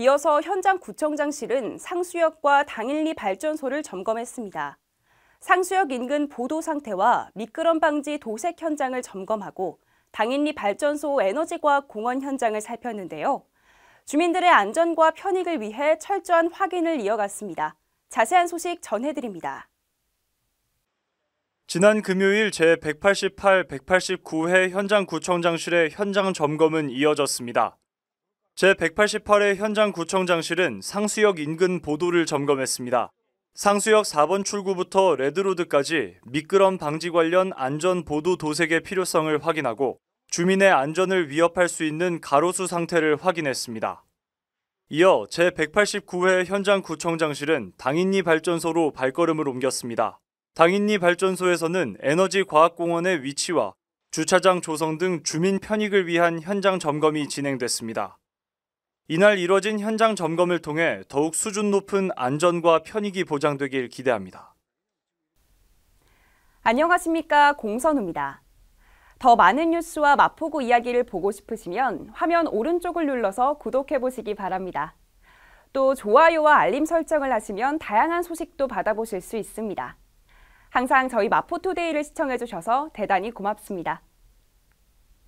이어서 현장 구청장실은 상수역과 당일리 발전소를 점검했습니다. 상수역 인근 보도 상태와 미끄럼 방지 도색 현장을 점검하고 당일리 발전소 에너지과학 공원 현장을 살폈는데요. 주민들의 안전과 편익을 위해 철저한 확인을 이어갔습니다. 자세한 소식 전해드립니다. 지난 금요일 제188, 189회 현장 구청장실의 현장 점검은 이어졌습니다. 제188회 현장 구청장실은 상수역 인근 보도를 점검했습니다. 상수역 4번 출구부터 레드로드까지 미끄럼 방지 관련 안전 보도 도색의 필요성을 확인하고 주민의 안전을 위협할 수 있는 가로수 상태를 확인했습니다. 이어 제189회 현장 구청장실은 당인리 발전소로 발걸음을 옮겼습니다. 당인리 발전소에서는 에너지 과학공원의 위치와 주차장 조성 등 주민 편익을 위한 현장 점검이 진행됐습니다. 이날 이뤄진 현장 점검을 통해 더욱 수준 높은 안전과 편익이 보장되길 기대합니다. 안녕하십니까 공선우입니다. 더 많은 뉴스와 마포구 이야기를 보고 싶으시면 화면 오른쪽을 눌러서 구독해 보시기 바랍니다. 또 좋아요와 알림 설정을 하시면 다양한 소식도 받아보실 수 있습니다. 항상 저희 마포투데이를 시청해 주셔서 대단히 고맙습니다.